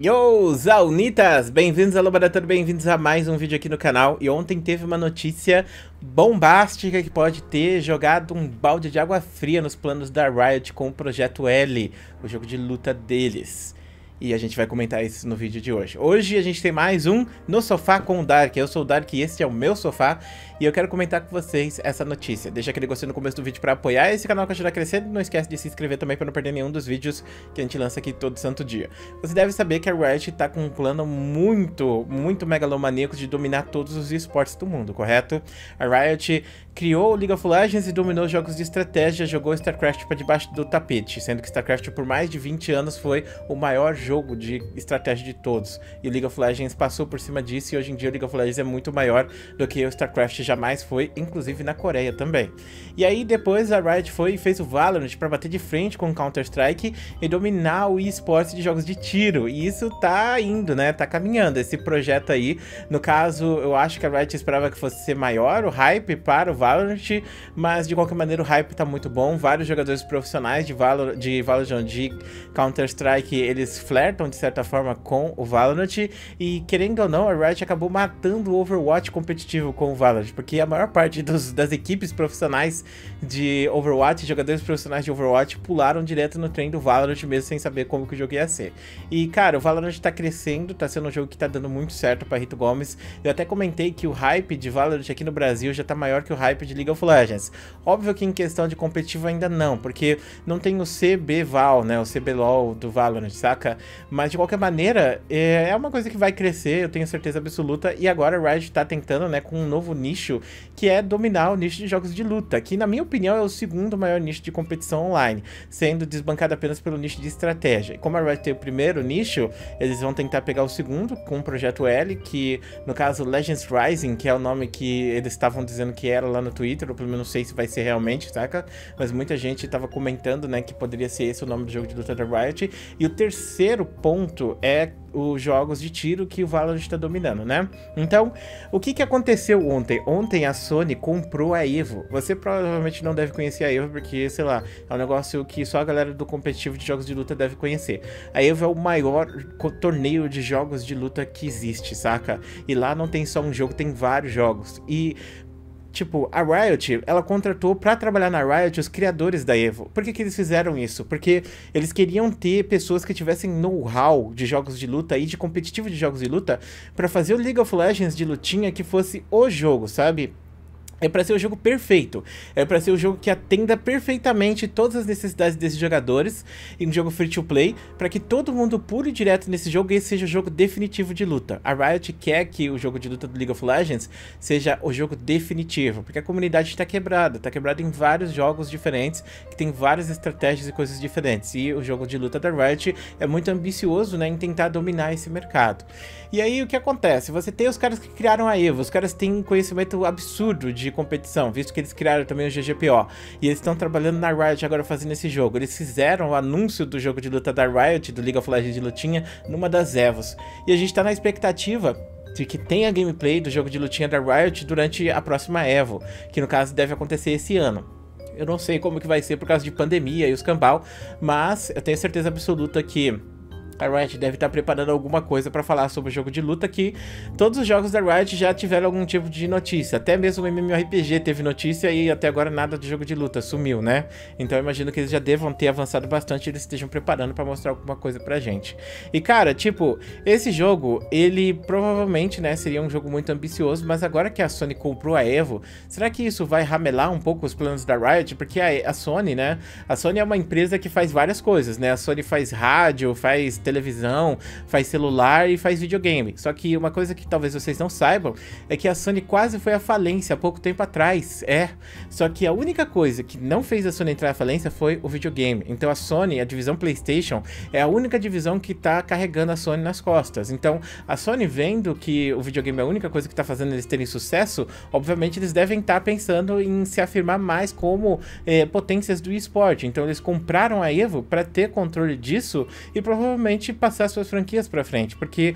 Yo, Zaunitas! Bem-vindos ao Laboratório, bem-vindos a mais um vídeo aqui no canal. E ontem teve uma notícia bombástica que pode ter jogado um balde de água fria nos planos da Riot com o Projeto L, o jogo de luta deles. E a gente vai comentar isso no vídeo de hoje. Hoje a gente tem mais um No Sofá com o Dark. Eu sou o Dark e este é o meu sofá. E eu quero comentar com vocês essa notícia. Deixa aquele gostei no começo do vídeo para apoiar esse canal que ajuda a crescer. Não esquece de se inscrever também para não perder nenhum dos vídeos que a gente lança aqui todo santo dia. Você deve saber que a Riot está com um plano muito, muito megalomaníaco de dominar todos os esportes do mundo, correto? A Riot criou League of Legends e dominou jogos de estratégia, jogou StarCraft para debaixo do tapete, sendo que StarCraft por mais de 20 anos foi o maior jogo de estratégia de todos. E o League of Legends passou por cima disso e hoje em dia o League of Legends é muito maior do que o StarCraft jamais foi, inclusive na Coreia também. E aí depois a Riot foi e fez o Valorant para bater de frente com Counter-Strike e dominar o esporte de jogos de tiro. E isso tá indo, né? Tá caminhando esse projeto aí. No caso, eu acho que a Riot esperava que fosse ser maior o hype para o Valorant Valorant, mas de qualquer maneira o hype tá muito bom. Vários jogadores profissionais de Valor, de Valorant, de Counter-Strike, eles flertam de certa forma com o Valorant e querendo ou não, a Riot acabou matando o Overwatch competitivo com o Valorant, porque a maior parte dos, das equipes profissionais de Overwatch, jogadores profissionais de Overwatch, pularam direto no trem do Valorant mesmo sem saber como que o jogo ia ser. E cara, o Valorant tá crescendo, tá sendo um jogo que tá dando muito certo para Rito Gomes. Eu até comentei que o hype de Valorant aqui no Brasil já tá maior que o hype de League of Legends. Óbvio que em questão de competitivo ainda não, porque não tem o CBVAL, né, o CBLOL do Valorant, saca? Mas de qualquer maneira, é, é uma coisa que vai crescer, eu tenho certeza absoluta, e agora a Riot tá tentando, né, com um novo nicho, que é dominar o nicho de jogos de luta, que na minha opinião é o segundo maior nicho de competição online, sendo desbancado apenas pelo nicho de estratégia. E como a Riot tem o primeiro nicho, eles vão tentar pegar o segundo com o projeto L, que no caso Legends Rising, que é o nome que eles estavam dizendo que era lá no Twitter, ou pelo menos não sei se vai ser realmente, saca? Mas muita gente tava comentando, né, que poderia ser esse o nome do jogo de luta da Riot. E o terceiro ponto é os jogos de tiro que o Valorant está dominando, né? Então, o que, que aconteceu ontem? Ontem a Sony comprou a Evo. Você provavelmente não deve conhecer a Evo, porque, sei lá, é um negócio que só a galera do competitivo de jogos de luta deve conhecer. A Evo é o maior torneio de jogos de luta que existe, saca? E lá não tem só um jogo, tem vários jogos. E Tipo, a Riot, ela contratou para trabalhar na Riot os criadores da Evo. Por que, que eles fizeram isso? Porque eles queriam ter pessoas que tivessem know-how de jogos de luta e de competitivo de jogos de luta para fazer o League of Legends de lutinha que fosse o jogo, sabe? É para ser o jogo perfeito. É para ser o jogo que atenda perfeitamente todas as necessidades desses jogadores em um jogo free to play, para que todo mundo pule direto nesse jogo e esse seja o jogo definitivo de luta. A Riot quer que o jogo de luta do League of Legends seja o jogo definitivo, porque a comunidade está quebrada, está quebrada em vários jogos diferentes, que tem várias estratégias e coisas diferentes. E o jogo de luta da Riot é muito ambicioso, né, em tentar dominar esse mercado. E aí o que acontece? Você tem os caras que criaram a EVO, os caras têm um conhecimento absurdo de competição, visto que eles criaram também o GGPO. E eles estão trabalhando na Riot agora fazendo esse jogo. Eles fizeram o anúncio do jogo de luta da Riot, do League of Legends de lutinha, numa das EVOs. E a gente tá na expectativa de que tenha gameplay do jogo de lutinha da Riot durante a próxima EVO, que no caso deve acontecer esse ano. Eu não sei como que vai ser por causa de pandemia e os cambal, mas eu tenho certeza absoluta que a Riot deve estar preparando alguma coisa para falar sobre o jogo de luta que todos os jogos da Riot já tiveram algum tipo de notícia. Até mesmo o MMORPG teve notícia e até agora nada do jogo de luta sumiu, né? Então eu imagino que eles já devam ter avançado bastante e eles estejam preparando para mostrar alguma coisa pra gente. E cara, tipo, esse jogo, ele provavelmente, né, seria um jogo muito ambicioso, mas agora que a Sony comprou a Evo, será que isso vai ramelar um pouco os planos da Riot? Porque a, a Sony, né, a Sony é uma empresa que faz várias coisas, né? A Sony faz rádio, faz televisão, faz celular e faz videogame. Só que uma coisa que talvez vocês não saibam é que a Sony quase foi à falência há pouco tempo atrás. É. Só que a única coisa que não fez a Sony entrar à falência foi o videogame. Então a Sony, a divisão PlayStation, é a única divisão que tá carregando a Sony nas costas. Então a Sony vendo que o videogame é a única coisa que tá fazendo eles terem sucesso, obviamente eles devem estar tá pensando em se afirmar mais como é, potências do esporte. Então eles compraram a Evo para ter controle disso e provavelmente realmente passar suas franquias para frente, porque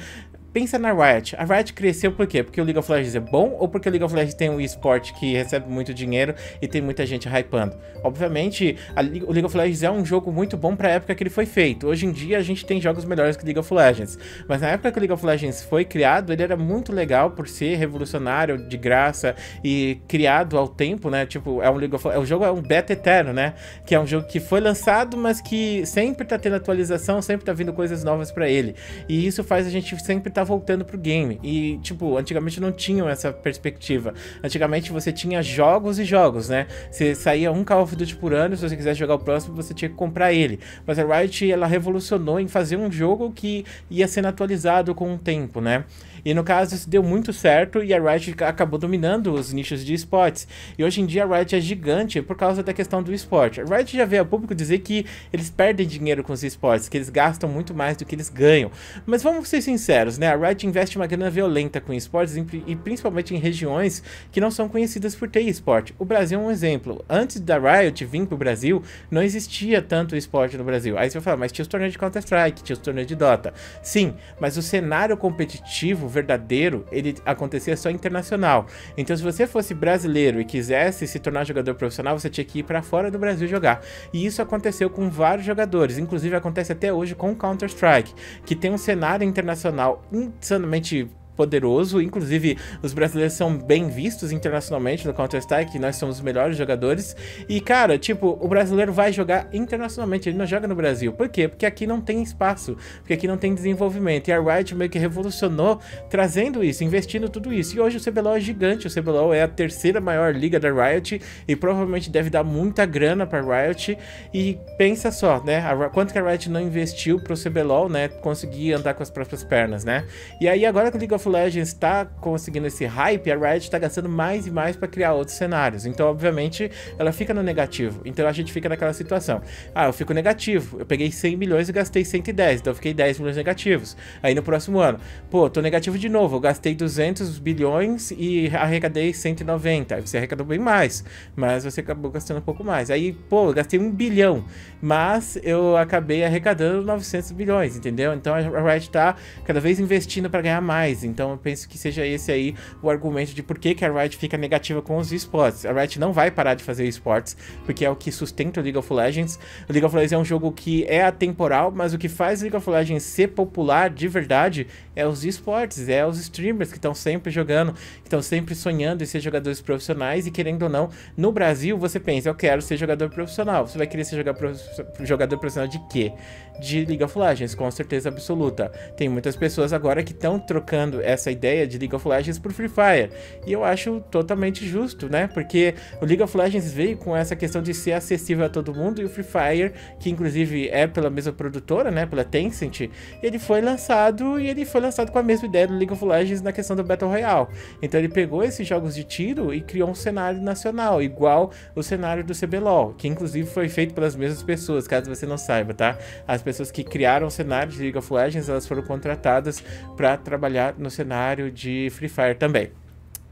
pensa na Riot. A Riot cresceu por quê? Porque o League of Legends é bom ou porque o League of Legends tem um esporte que recebe muito dinheiro e tem muita gente hypando? Obviamente, a, o League of Legends é um jogo muito bom para a época que ele foi feito. Hoje em dia a gente tem jogos melhores que League of Legends, mas na época que o League of Legends foi criado, ele era muito legal por ser revolucionário, de graça e criado ao tempo, né? Tipo, é um League of é, o jogo é um beta eterno, né? Que é um jogo que foi lançado, mas que sempre tá tendo atualização, sempre tá vindo coisas novas para ele. E isso faz a gente sempre estar tá voltando pro game. E, tipo, antigamente não tinham essa perspectiva. Antigamente você tinha jogos e jogos, né? Você saía um Call of Duty por ano, se você quisesse jogar o próximo, você tinha que comprar ele. Mas a Riot, ela revolucionou em fazer um jogo que ia sendo atualizado com o tempo, né? E no caso, isso deu muito certo e a Riot acabou dominando os nichos de esportes. E hoje em dia a Riot é gigante por causa da questão do esporte. A Riot já veio a público dizer que eles perdem dinheiro com os esportes, que eles gastam muito mais do que eles ganham. Mas vamos ser sinceros, né? A Riot investe uma grana violenta com esportes e principalmente em regiões que não são conhecidas por ter esporte. O Brasil é um exemplo. Antes da Riot vir pro Brasil, não existia tanto esporte no Brasil. Aí você vai falar, mas tinha os torneios de Counter-Strike, tinha os torneios de Dota. Sim, mas o cenário competitivo verdadeiro, ele acontecia só internacional. Então, se você fosse brasileiro e quisesse se tornar jogador profissional, você tinha que ir para fora do Brasil jogar. E isso aconteceu com vários jogadores, inclusive acontece até hoje com Counter-Strike, que tem um cenário internacional insanamente poderoso. Inclusive, os brasileiros são bem vistos internacionalmente no Counter-Strike, nós somos os melhores jogadores. E, cara, tipo, o brasileiro vai jogar internacionalmente, ele não joga no Brasil. Por quê? Porque aqui não tem espaço, porque aqui não tem desenvolvimento. E a Riot meio que revolucionou trazendo isso, investindo tudo isso. E hoje o CBLOL é gigante, o CBLOL é a terceira maior liga da Riot e provavelmente deve dar muita grana pra Riot. E pensa só, né? A, quanto que a Riot não investiu pro CBLOL, né? Conseguir andar com as próprias pernas, né? E aí agora que o League of Legends está conseguindo esse hype, a Riot está gastando mais e mais para criar outros cenários. Então, obviamente, ela fica no negativo. Então a gente fica naquela situação. Ah, eu fico negativo. Eu peguei 100 milhões e gastei 110, então eu fiquei 10 milhões negativos. Aí no próximo ano, pô, tô negativo de novo. Eu gastei 200 bilhões e arrecadei 190. Aí você arrecadou bem mais, mas você acabou gastando um pouco mais. Aí, pô, eu gastei um bilhão, mas eu acabei arrecadando 900 bilhões, entendeu? Então a Riot tá cada vez investindo para ganhar mais. Então eu penso que seja esse aí o argumento de por que, que a Riot fica negativa com os esportes. A Riot não vai parar de fazer esportes, porque é o que sustenta o League of Legends. O League of Legends é um jogo que é atemporal, mas o que faz o League of Legends ser popular de verdade é os esportes, é os streamers que estão sempre jogando, que estão sempre sonhando em ser jogadores profissionais e querendo ou não, no Brasil você pensa, eu quero ser jogador profissional. Você vai querer ser jogador profissional de quê? De League of Legends, com certeza absoluta. Tem muitas pessoas agora que estão trocando essa ideia de League of Legends por Free Fire. E eu acho totalmente justo, né? Porque o League of Legends veio com essa questão de ser acessível a todo mundo e o Free Fire, que inclusive é pela mesma produtora, né? Pela Tencent, ele foi lançado e ele foi lançado com a mesma ideia do League of Legends na questão do Battle Royale. Então ele pegou esses jogos de tiro e criou um cenário nacional, igual o cenário do CBLOL, que inclusive foi feito pelas mesmas pessoas, caso você não saiba, tá? As pessoas que criaram o cenário de League of Legends, elas foram contratadas para trabalhar no cenário de Free Fire também.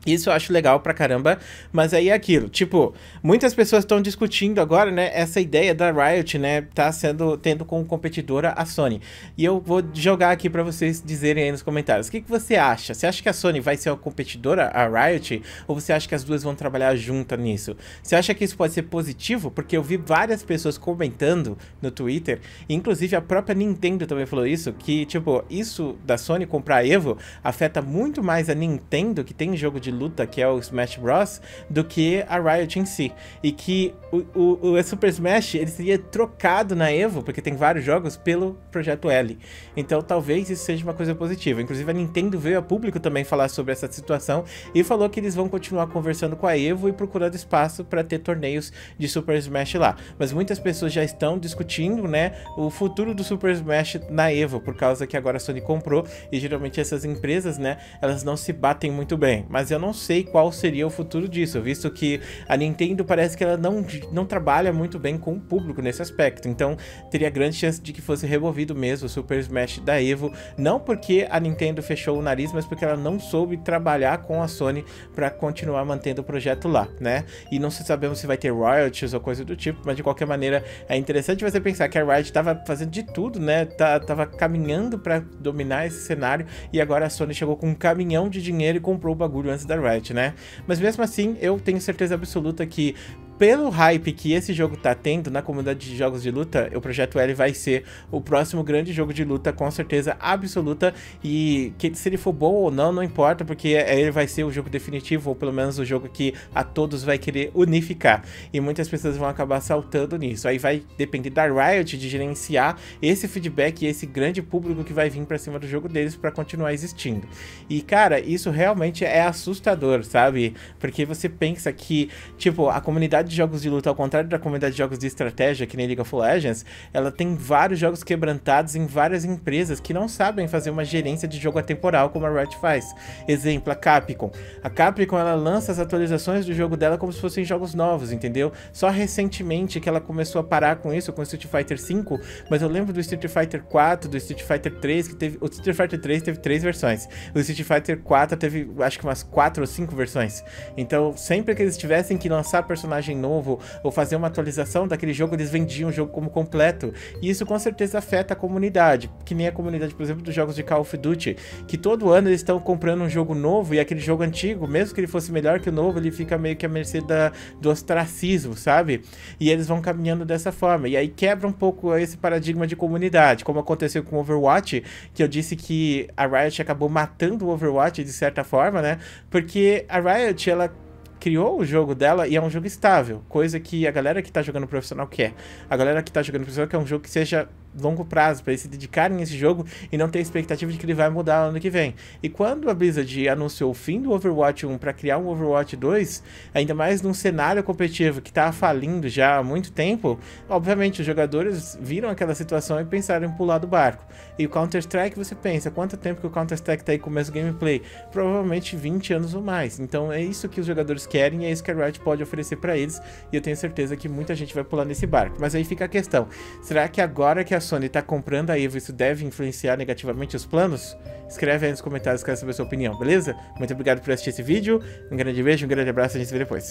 Isso eu acho legal pra caramba, mas aí é aquilo, tipo, muitas pessoas estão discutindo agora, né, essa ideia da Riot, né, tá sendo, tendo como competidora a Sony. E eu vou jogar aqui para vocês dizerem aí nos comentários, o que, que você acha? Você acha que a Sony vai ser uma competidora a Riot, ou você acha que as duas vão trabalhar juntas nisso? Você acha que isso pode ser positivo? Porque eu vi várias pessoas comentando no Twitter, inclusive a própria Nintendo também falou isso, que, tipo, isso da Sony comprar a Evo afeta muito mais a Nintendo, que tem jogo de de luta, que é o Smash Bros, do que a Riot em si. E que o, o, o Super Smash ele seria trocado na Evo, porque tem vários jogos, pelo Projeto L. Então talvez isso seja uma coisa positiva. Inclusive a Nintendo veio a público também falar sobre essa situação e falou que eles vão continuar conversando com a Evo e procurando espaço para ter torneios de Super Smash lá. Mas muitas pessoas já estão discutindo, né, o futuro do Super Smash na Evo, por causa que agora a Sony comprou e geralmente essas empresas, né, elas não se batem muito bem. Mas eu não sei qual seria o futuro disso, visto que a Nintendo parece que ela não, não trabalha muito bem com o público nesse aspecto. Então, teria grande chance de que fosse removido mesmo o Super Smash da Evo, não porque a Nintendo fechou o nariz, mas porque ela não soube trabalhar com a Sony para continuar mantendo o projeto lá, né? E não sabemos se vai ter royalties ou coisa do tipo, mas de qualquer maneira é interessante você pensar que a Riot estava fazendo de tudo, né? Tá, tava caminhando para dominar esse cenário e agora a Sony chegou com um caminhão de dinheiro e comprou o bagulho antes da Riot, né? Mas mesmo assim, eu tenho certeza absoluta que pelo hype que esse jogo tá tendo na comunidade de jogos de luta, o Projeto L vai ser o próximo grande jogo de luta, com certeza absoluta. E que se ele for bom ou não, não importa, porque ele vai ser o jogo definitivo, ou pelo menos o jogo que a todos vai querer unificar. E muitas pessoas vão acabar saltando nisso. Aí vai depender da Riot de gerenciar esse feedback e esse grande público que vai vir para cima do jogo deles para continuar existindo. E cara, isso realmente é assustador, sabe? Porque você pensa que, tipo, a comunidade de jogos de luta, ao contrário da comunidade de jogos de estratégia, que nem League of Legends, ela tem vários jogos quebrantados em várias empresas que não sabem fazer uma gerência de jogo atemporal como a Riot faz. Exemplo, a Capcom. A Capcom, ela lança as atualizações do jogo dela como se fossem jogos novos, entendeu? Só recentemente que ela começou a parar com isso, com o Street Fighter V, mas eu lembro do Street Fighter 4, do Street Fighter 3, que teve... O Street Fighter 3 teve três versões. O Street Fighter 4 teve, acho que umas quatro ou cinco versões. Então, sempre que eles tivessem que lançar personagem novo ou fazer uma atualização daquele jogo, eles vendiam o jogo como completo. E isso com certeza afeta a comunidade, que nem a comunidade, por exemplo, dos jogos de Call of Duty, que todo ano eles estão comprando um jogo novo e aquele jogo antigo, mesmo que ele fosse melhor que o novo, ele fica meio que à mercê da, do ostracismo, sabe? E eles vão caminhando dessa forma. E aí quebra um pouco esse paradigma de comunidade, como aconteceu com Overwatch, que eu disse que a Riot acabou matando o Overwatch de certa forma, né? Porque a Riot, ela criou o jogo dela e é um jogo estável, coisa que a galera que tá jogando profissional quer. A galera que tá jogando profissional quer um jogo que seja longo prazo, para eles se dedicarem a esse jogo e não ter expectativa de que ele vai mudar ano que vem. E quando a Blizzard anunciou o fim do Overwatch 1 para criar um Overwatch 2, ainda mais num cenário competitivo que tá falindo já há muito tempo, obviamente os jogadores viram aquela situação e pensaram em pular do barco. E o Counter-Strike, você pensa, quanto tempo que o Counter-Strike tá aí com o mesmo gameplay? Provavelmente 20 anos ou mais. Então é isso que os jogadores querem e é isso que a Riot pode oferecer para eles, e eu tenho certeza que muita gente vai pular nesse barco. Mas aí fica a questão, será que agora que a Sony está comprando a Evo, isso deve influenciar negativamente os planos? Escreve aí nos comentários, quero saber a sua opinião, beleza? Muito obrigado por assistir esse vídeo, um grande beijo, um grande abraço, a gente se vê depois.